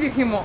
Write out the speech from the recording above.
でん。